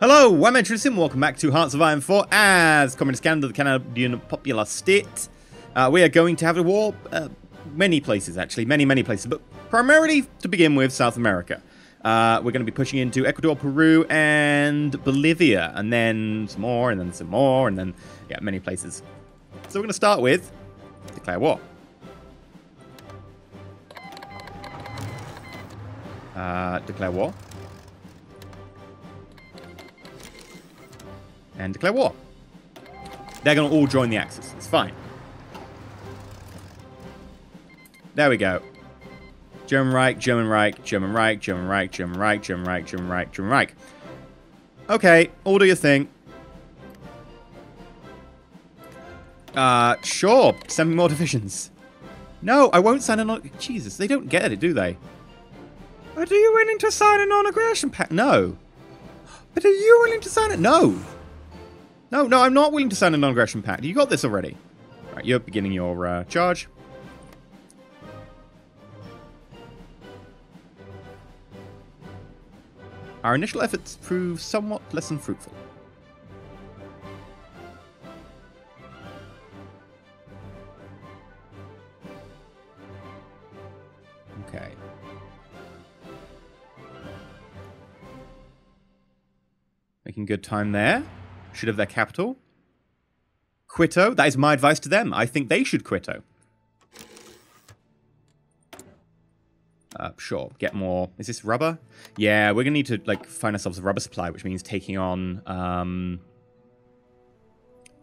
Hello, I'm EnterElysium. Welcome back to Hearts of Iron 4 as Communist Canada, the Canadian Popular State. Uh, we are going to have a war uh, many places, actually, many, many places, but primarily to begin with, South America. Uh, we're going to be pushing into Ecuador, Peru, and Bolivia, and then some more, and then some more, and then, yeah, many places. So we're going to start with declare war. Uh, declare war. And declare war. They're going to all join the Axis. It's fine. There we go. German Reich, German Reich, German Reich, German Reich, German Reich, German Reich, German Reich, German Reich. Okay, all do your thing. Uh, sure. Send me more divisions. No, I won't sign a non- Jesus, they don't get it, do they? Are you willing to sign a non-aggression pact? No. But are you willing to sign it? No. No, no, I'm not willing to sign a non-aggression pact. You got this already. Right, you're beginning your uh, charge. Our initial efforts prove somewhat less than fruitful. Okay. Making good time there. Should have their capital. Quito, that is my advice to them. I think they should Quito. Uh, sure, get more. Is this rubber? Yeah, we're gonna need to like find ourselves a rubber supply, which means taking on. Um...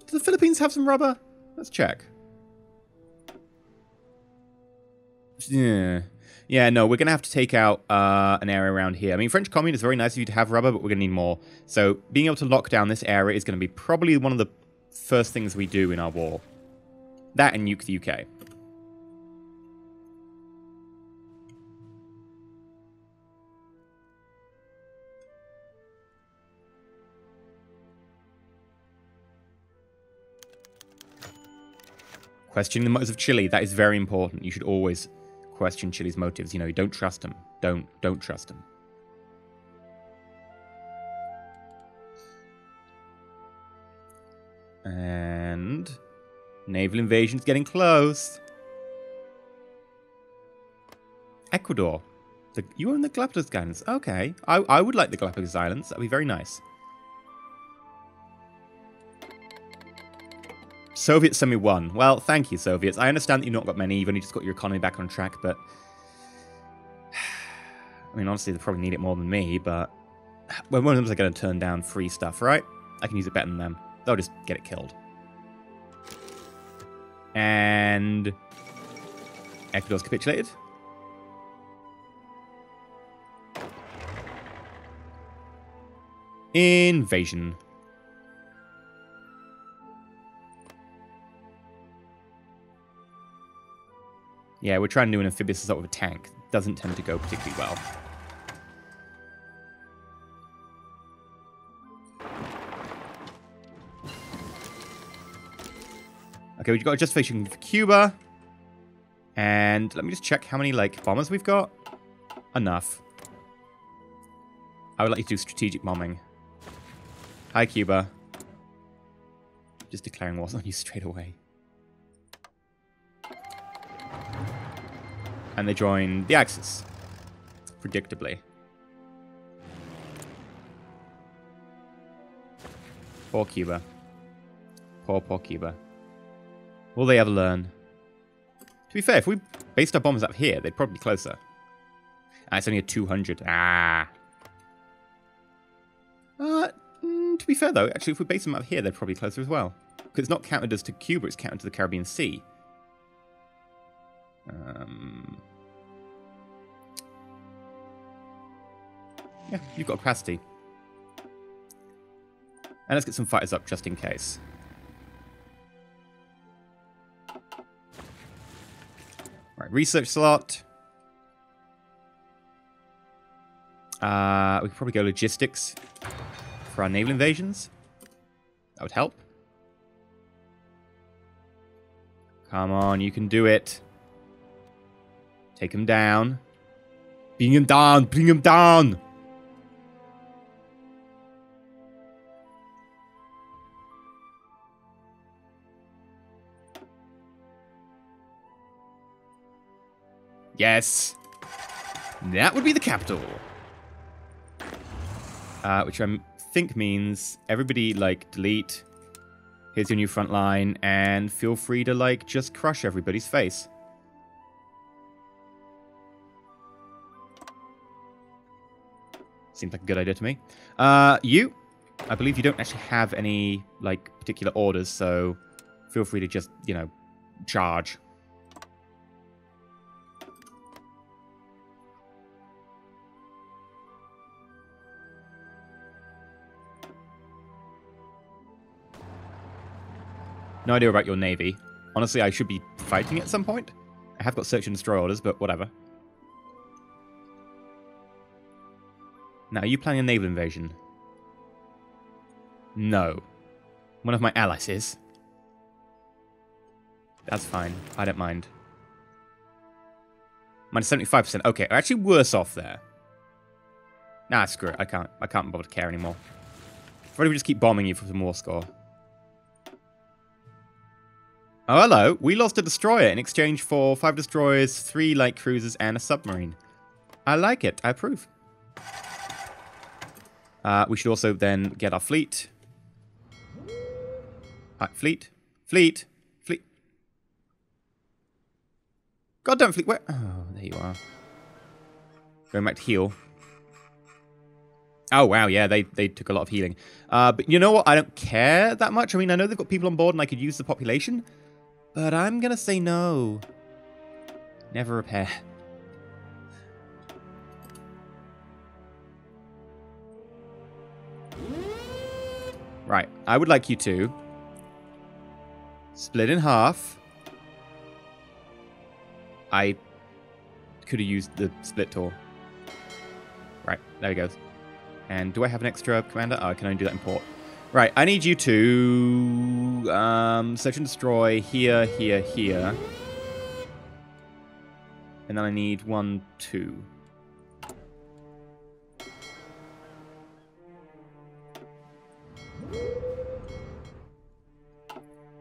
Do the Philippines have some rubber? Let's check. Yeah, yeah. No, we're gonna have to take out uh, an area around here. I mean, French Commune is very nice of you to have rubber, but we're gonna need more. So being able to lock down this area is gonna be probably one of the first things we do in our war. That and nuke the UK. Questioning the motives of Chile, that is very important. You should always question Chile's motives. You know, you don't trust them. Don't don't trust them. And naval invasion's getting close. Ecuador. The, you own the Galapagos Islands. Okay. I, I would like the Galapagos Islands. That'd be very nice. Soviets send me one. Well, thank you, Soviets. I understand that you've not got many. You've only just got your economy back on track, but... I mean, honestly, they probably need it more than me, but... When one of them are going to turn down free stuff, right? I can use it better than them. They'll just get it killed. And... Ecuador's capitulated. Invasion. Yeah, we're trying to do an amphibious assault with a tank. Doesn't tend to go particularly well. Okay, we've got a justification for Cuba. And let me just check how many, like, bombers we've got. Enough. I would like you to do strategic bombing. Hi, Cuba. Just declaring wars on you straight away. And they join the Axis, predictably. Poor Cuba. Poor, poor Cuba. Will they ever learn? To be fair, if we based our bombs up here, they'd probably be closer. Ah, it's only a 200. Ah. Uh, mm, to be fair, though, actually, if we base them up here, they're probably closer as well. Because it's not counted as to Cuba, it's counted to the Caribbean Sea. Um, yeah, you've got capacity. And let's get some fighters up just in case. Right, research slot. Uh, we could probably go logistics for our naval invasions. That would help. Come on, you can do it. Take him down. Bring him down. Bring him down. Yes. That would be the capital. Uh, which I think means everybody, like, delete. Here's your new front line, and feel free to, like, just crush everybody's face. Seems like a good idea to me. Uh, you, I believe you don't actually have any, like, particular orders, so feel free to just, you know, charge. No idea about your navy. Honestly, I should be fighting at some point. I have got search and destroy orders, but whatever. Now, are you planning a naval invasion? No. One of my allies is. That's fine. I don't mind. Minus 75%. Okay, we're actually worse off there. Nah, screw it. I can't, I can't bother to care anymore. We just keep bombing you for some more score. Oh, hello. We lost a destroyer in exchange for five destroyers, three light cruisers, and a submarine. I like it. I approve. Uh, we should also then get our fleet. Uh, fleet. Fleet. Fleet. Goddamn fleet. Where? Oh, there you are. Going back to heal. Oh, wow. Yeah, they, they took a lot of healing. Uh, but you know what? I don't care that much. I mean, I know they've got people on board and I could use the population. But I'm to say no. Never repair. Right, I would like you to split in half. I could have used the split tool. Right, there he goes. And do I have an extra commander? Oh, I can only do that in port. Right, I need you to um, search and destroy here, here, here. And then I need one, two.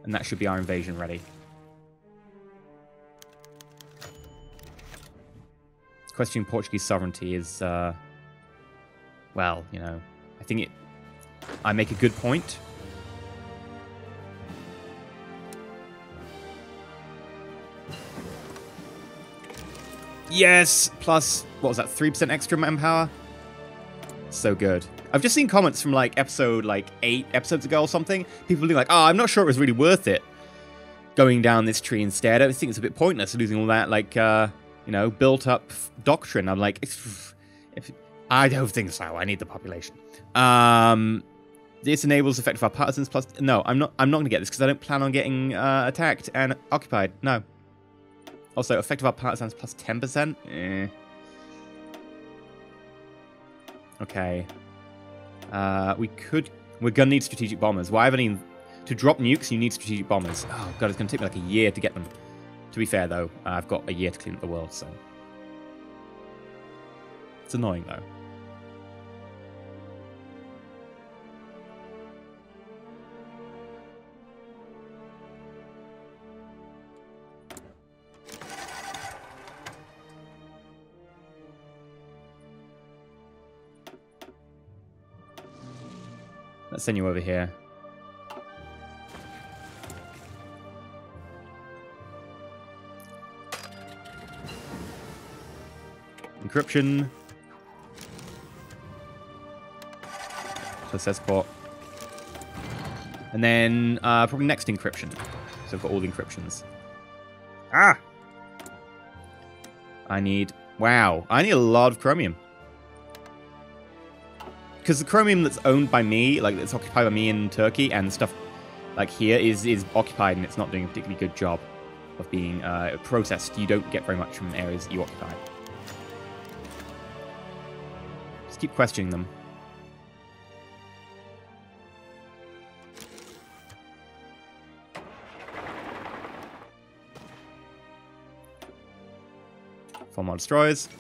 And that should be our invasion ready. Questioning Portuguese sovereignty is, uh, well, you know, I think it. I make a good point. Yes! Plus, what was that, 3% extra manpower? So good. I've just seen comments from like episode like eight episodes ago or something. People being like, "Oh, I'm not sure it was really worth it going down this tree instead. I think it's a bit pointless losing all that like uh, you know built up doctrine." I'm like, if, I don't think so. I need the population. Um, this enables effective our partisans plus. No, I'm not. I'm not going to get this because I don't plan on getting uh, attacked and occupied. No. Also, effective our partisans plus 10%. Eh. Okay. Uh, we could... We're going to need strategic bombers. Why have any... To drop nukes, you need strategic bombers. Oh, God, it's going to take me like a year to get them. To be fair, though, I've got a year to clean up the world, so... It's annoying, though. Send you over here. Encryption. Plus escort. And then uh, probably next encryption. So I've got all the encryptions. Ah! I need... Wow. I need a lot of chromium because the chromium that's owned by me, like that's occupied by me in Turkey, and stuff like here is is occupied, and it's not doing a particularly good job of being uh, processed. You don't get very much from areas that you occupy. Just keep questioning them. Four more destroyers.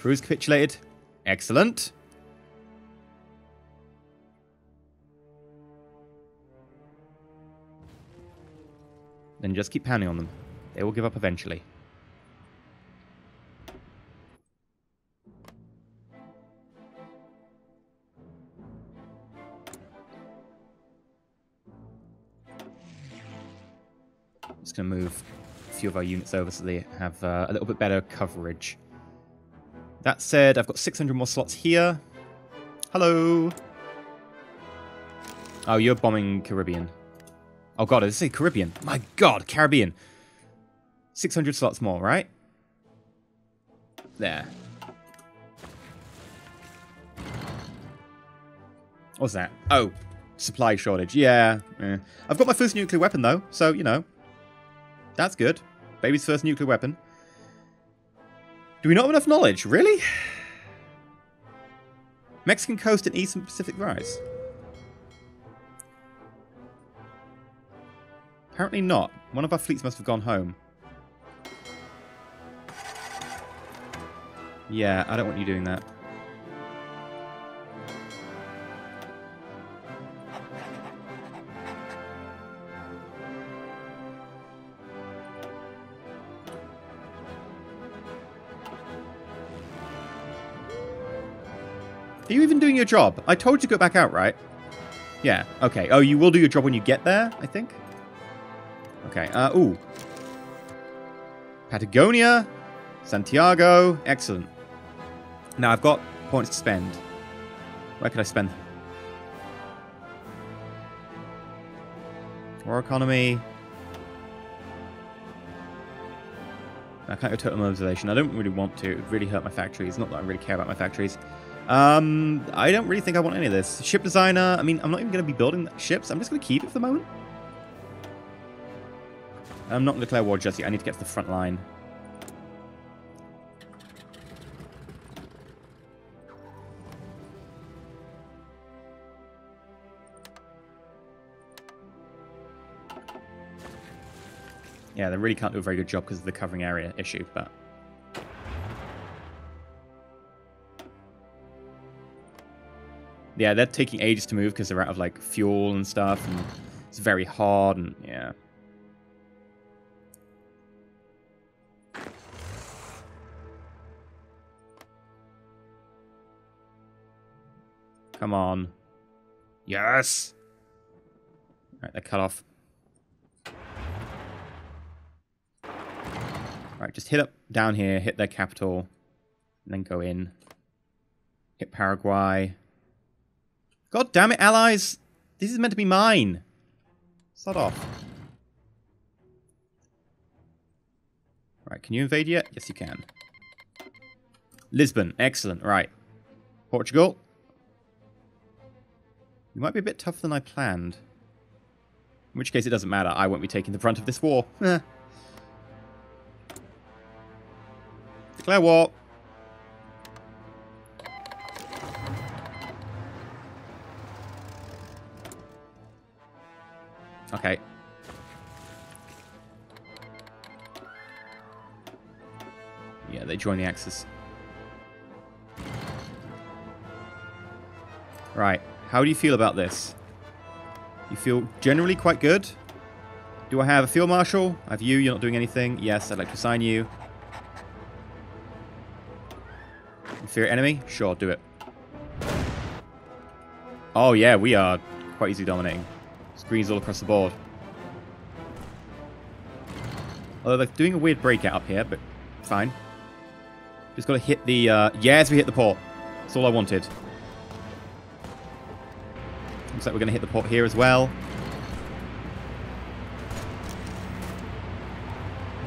Crews capitulated. Excellent. then just keep pounding on them. They will give up eventually. Just going to move a few of our units over so they have uh, a little bit better coverage. That said, I've got 600 more slots here. Hello! Oh, you're bombing Caribbean. Oh god, I did say Caribbean. My god, Caribbean. 600 slots more, right? There. What's that? Oh, supply shortage. Yeah. I've got my first nuclear weapon, though, so, you know. That's good. Baby's first nuclear weapon. Do we not have enough knowledge? Really? Mexican coast and Eastern Pacific rise. Apparently not. One of our fleets must have gone home. Yeah, I don't want you doing that. Are you even doing your job? I told you to go back out, right? Yeah, okay. Oh, you will do your job when you get there, I think? Okay, uh, ooh. Patagonia, Santiago, excellent. Now I've got points to spend. Where could I spend them? War economy. I can't go total mobilization. I don't really want to. It would really hurt my factories. Not that I really care about my factories. Um, I don't really think I want any of this. Ship designer. I mean, I'm not even going to be building ships. I'm just going to keep it for the moment. I'm not going to declare war just yet. I need to get to the front line. Yeah, they really can't do a very good job because of the covering area issue, but... Yeah, they're taking ages to move because they're out of, like, fuel and stuff, and it's very hard, and yeah. Come on. Yes! Alright, they're cut off. Right, just hit up down here, hit their capital, and then go in. Hit Paraguay. God damn it, allies! This is meant to be mine! Start off. Right, can you invade yet? Yes, you can. Lisbon, excellent. Right. Portugal. You might be a bit tougher than I planned. In which case it doesn't matter. I won't be taking the brunt of this war. Eh. Declare war. Okay. Yeah, they join the Axis. Right. How do you feel about this? You feel generally quite good? Do I have a field marshal? I have you. You're not doing anything. Yes, I'd like to assign you. Fear enemy? Sure, do it. Oh yeah, we are quite easily dominating. Screens all across the board. Although they're doing a weird breakout up here, but fine. Just got to hit the... Uh, yes, we hit the port. That's all I wanted. Like we're going to hit the port here as well.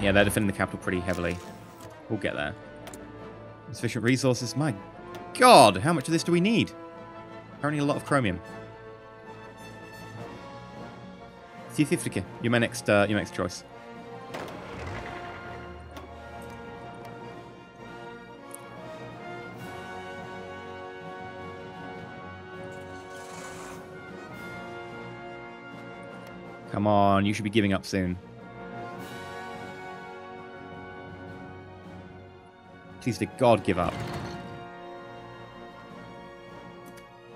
Yeah, they're defending the capital pretty heavily. We'll get there. Insufficient resources. My god, how much of this do we need? Apparently a lot of chromium. Científica, you're my next, uh, your next choice. Come on, you should be giving up soon. Please did God give up.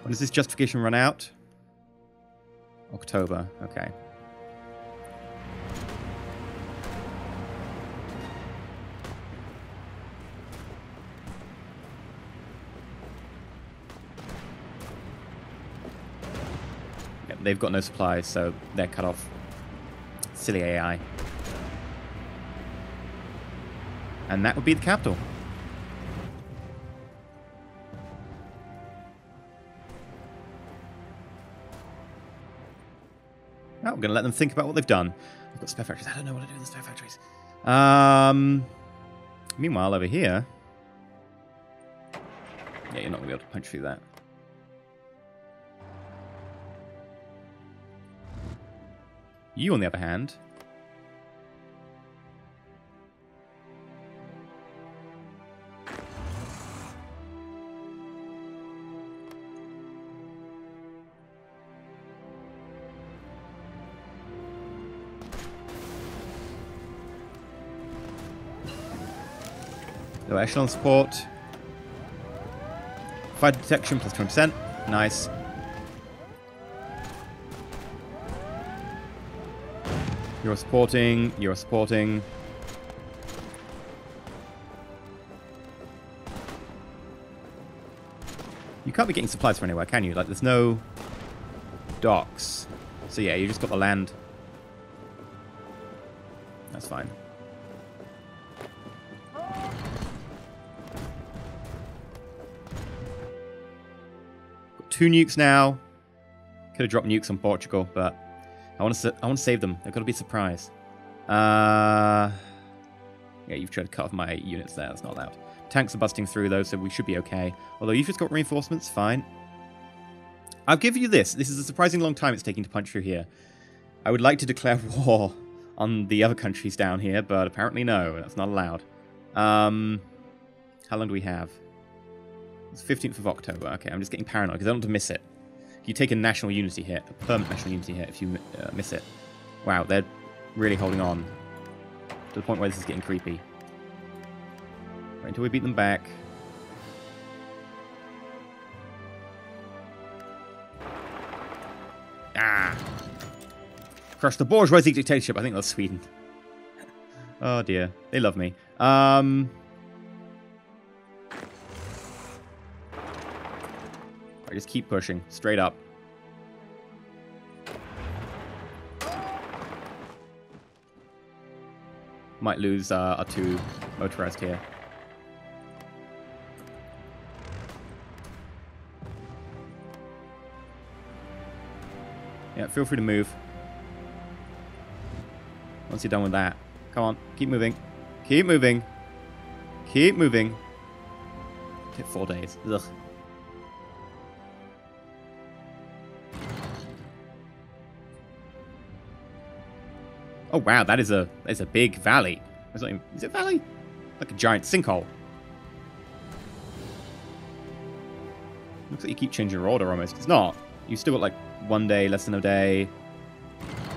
When does this justification run out? October, okay. they've got no supplies, so they're cut off. Silly AI. And that would be the capital. Now I'm going to let them think about what they've done. I've got spare factories. I don't know what to do with the spare factories. Um, meanwhile, over here... Yeah, you're not going to be able to punch through that. You, on the other hand... Low echelon support. Fire detection plus 20%. Nice. You're supporting, you're supporting. You can't be getting supplies from anywhere, can you? Like, there's no docks. So yeah, you just got the land. That's fine. Got two nukes now. Could have dropped nukes on Portugal, but I want to I want to save them. They've got to be surprised. surprise. Uh, yeah, you've tried to cut off my units there. That's not allowed. Tanks are busting through though, so we should be okay. Although you've just got reinforcements, fine. I'll give you this. This is a surprising long time it's taking to punch through here. I would like to declare war on the other countries down here, but apparently no, that's not allowed. Um, how long do we have? It's 15th of October. Okay, I'm just getting paranoid because I don't want to miss it. You take a national unity hit, a permanent national unity hit if you uh, miss it. Wow, they're really holding on to the point where this is getting creepy. Right until we beat them back. Ah! Crush the bourgeoisie dictatorship. I think that's Sweden. oh dear. They love me. Um... I just keep pushing. Straight up. Might lose uh, our two motorized here. Yeah, feel free to move. Once you're done with that. Come on, keep moving. Keep moving. Keep moving. Hit four days. Ugh. Oh wow, that is a that is a big valley. Is it, is it valley? Like a giant sinkhole. Looks like you keep changing your order almost. It's not. You still got like one day, less than a day,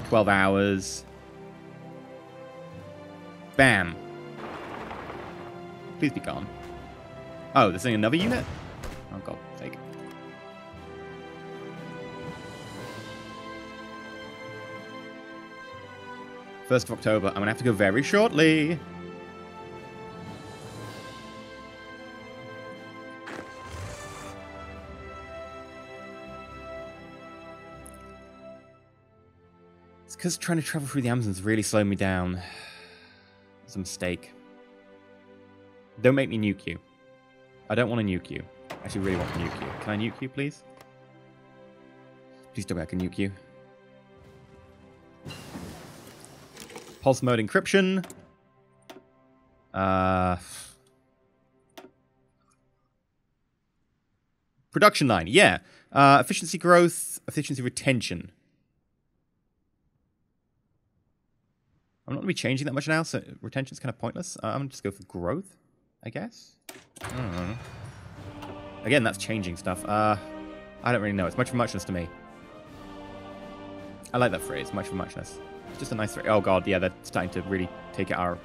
12 hours. Bam. Please be gone. Oh, there's another unit? Oh, God sake. 1st of October. I'm going to have to go very shortly. It's because trying to travel through the Amazon's really slowed me down. It's a mistake. Don't make me nuke you. I don't want to nuke you. I actually really want to nuke you. Can I nuke you, please? Please tell me I can nuke you. Pulse mode encryption. Uh, production line, yeah. Uh, efficiency growth, efficiency retention. I'm not going to be changing that much now, so retention's kind of pointless. Uh, I'm going to just go for growth, I guess. I Again, that's changing stuff. Uh, I don't really know. It's much for muchness to me. I like that phrase, much for muchness. It's just a nice... Phrase. Oh god, yeah, they're starting to really take it out.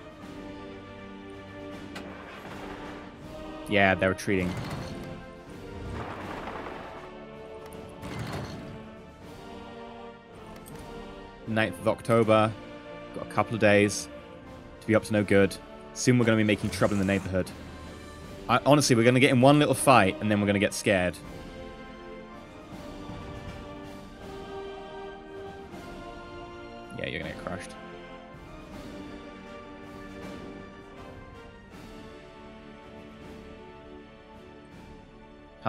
Yeah, they're retreating. Ninth of October. Got a couple of days to be up to no good. Soon we're going to be making trouble in the neighborhood. I, honestly, we're going to get in one little fight and then we're going to get scared.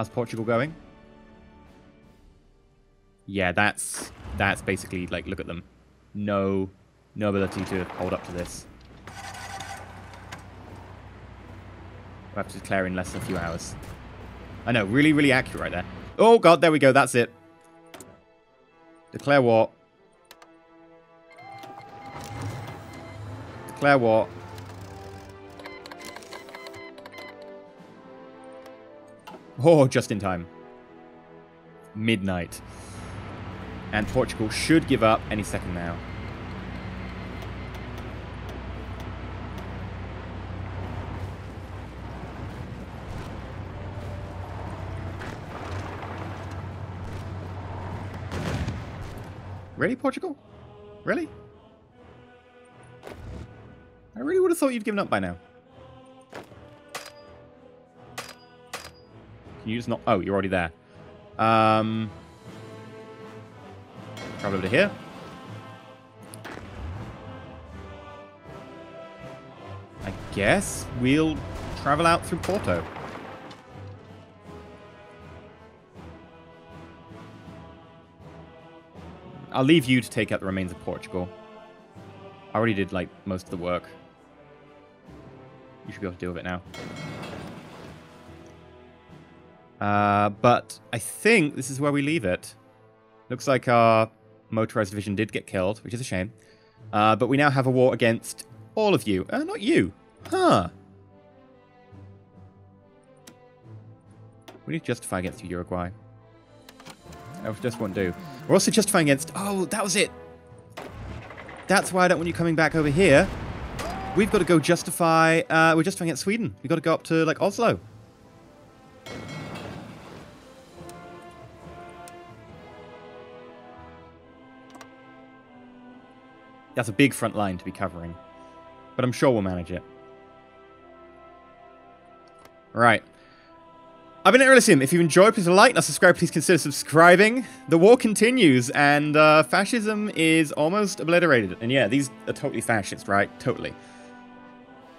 How's Portugal going? Yeah, that's that's basically like look at them. No no ability to hold up to this. We'll have to declare in less than a few hours. I know, really, really accurate right there. Oh god, there we go, that's it. Declare what? Declare war. Oh, just in time. Midnight. And Portugal should give up any second now. Really, Portugal? Really? I really would have thought you'd given up by now. You just not... Oh, you're already there. Um, travel over to here. I guess we'll travel out through Porto. I'll leave you to take out the remains of Portugal. I already did, like, most of the work. You should be able to deal with it now. Uh, but I think this is where we leave it. Looks like our motorized division did get killed, which is a shame. Uh, but we now have a war against all of you. Uh, not you. Huh. We need to justify against you, Uruguay. That just won't do. We're also justifying against... Oh, that was it. That's why I don't want you coming back over here. We've got to go justify... Uh, we're justifying against Sweden. We've got to go up to, like, Oslo. That's a big front line to be covering. But I'm sure we'll manage it. Right. I've been EnterElysium. If you enjoyed, please like and subscribe. Please consider subscribing. The war continues, and uh, fascism is almost obliterated. And yeah, these are totally fascist, right? Totally.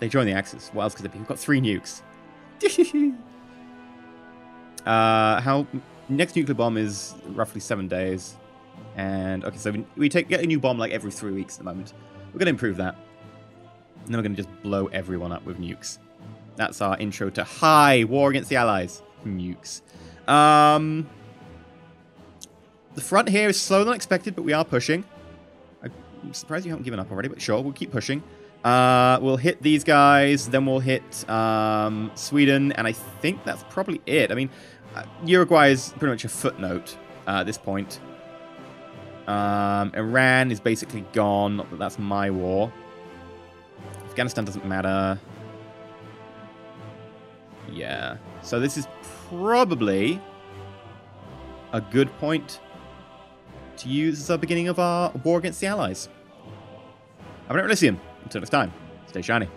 They join the Axis. What else could it be? We've got three nukes. uh, how next nuclear bomb is roughly seven days. And okay, so we, we take get a new bomb like every three weeks at the moment. We're going to improve that. And then we're going to just blow everyone up with nukes. That's our intro to High War Against the Allies. Nukes. Um, the front here is slower than expected, but we are pushing. I'm surprised you haven't given up already, but sure, we'll keep pushing. Uh, we'll hit these guys, then we'll hit um, Sweden, and I think that's probably it. I mean, uh, Uruguay is pretty much a footnote uh, at this point. Um, Iran is basically gone. Not that that's my war. Afghanistan doesn't matter. Yeah. So this is probably a good point to use as the beginning of our war against the Allies. I've been Elysium. Until next time, stay shiny.